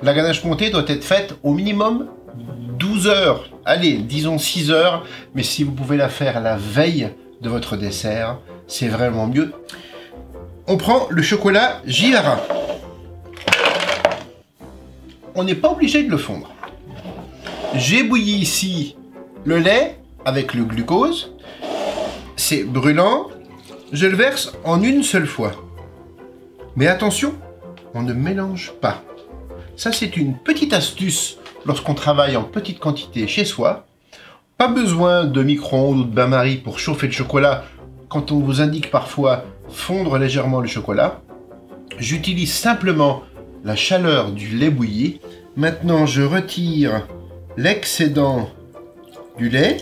La ganache montée doit être faite au minimum 12 heures. Allez, disons 6 heures, mais si vous pouvez la faire la veille de votre dessert, c'est vraiment mieux. On prend le chocolat Givara. On n'est pas obligé de le fondre. J'ai bouilli ici le lait avec le glucose. C'est brûlant. Je le verse en une seule fois. Mais attention, on ne mélange pas. Ça, c'est une petite astuce lorsqu'on travaille en petite quantité chez soi. Pas besoin de micro-ondes ou de bain-marie pour chauffer le chocolat quand on vous indique parfois fondre légèrement le chocolat. J'utilise simplement la chaleur du lait bouilli. Maintenant, je retire l'excédent du lait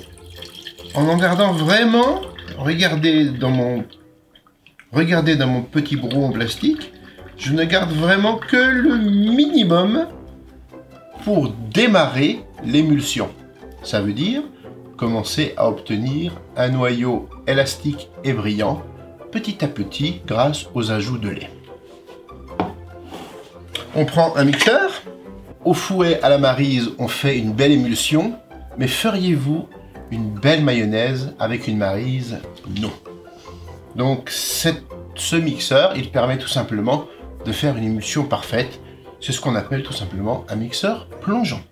en en gardant vraiment, regardez dans mon, regardez dans mon petit brouillon plastique, je ne garde vraiment que le minimum pour démarrer l'émulsion. Ça veut dire commencer à obtenir un noyau élastique et brillant petit à petit grâce aux ajouts de lait. On prend un mixeur. Au fouet à la marise, on fait une belle émulsion. Mais feriez-vous une belle mayonnaise avec une marise? Non. Donc ce mixeur, il permet tout simplement de faire une émulsion parfaite. C'est ce qu'on appelle tout simplement un mixeur plongeant.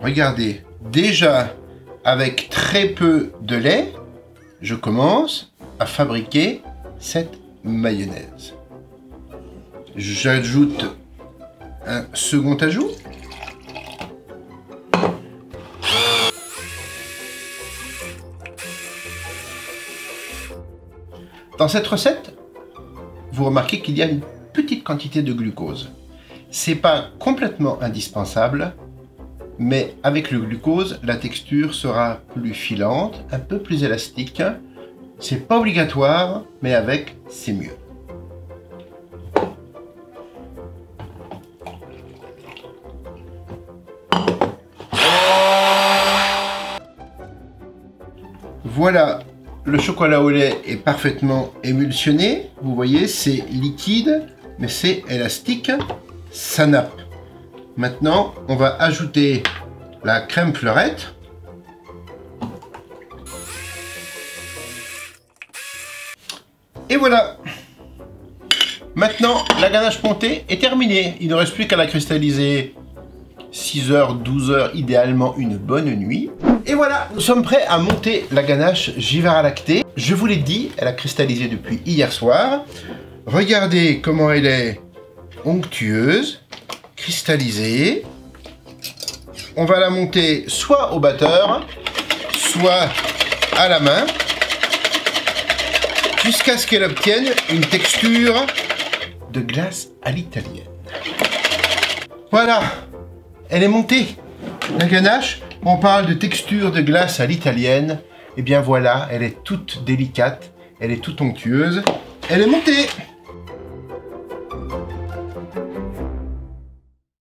Regardez, déjà avec très peu de lait, je commence à fabriquer cette mayonnaise. J'ajoute un second ajout. Dans cette recette, vous remarquez qu'il y a une petite quantité de glucose. C'est pas complètement indispensable, mais avec le glucose, la texture sera plus filante, un peu plus élastique. C'est pas obligatoire, mais avec, c'est mieux. Voilà, le chocolat au lait est parfaitement émulsionné. Vous voyez, c'est liquide, mais c'est élastique. Ça nappe. Maintenant, on va ajouter la crème fleurette. Et voilà Maintenant, la ganache montée est terminée. Il ne reste plus qu'à la cristalliser 6 heures, 12 heures, idéalement une bonne nuit. Et voilà, nous sommes prêts à monter la ganache Givara lactée. Je vous l'ai dit, elle a cristallisé depuis hier soir. Regardez comment elle est onctueuse, cristallisée. On va la monter soit au batteur, soit à la main, jusqu'à ce qu'elle obtienne une texture de glace à l'italienne. Voilà, elle est montée. La ganache, on parle de texture de glace à l'italienne. Et eh bien voilà, elle est toute délicate, elle est toute onctueuse. Elle est montée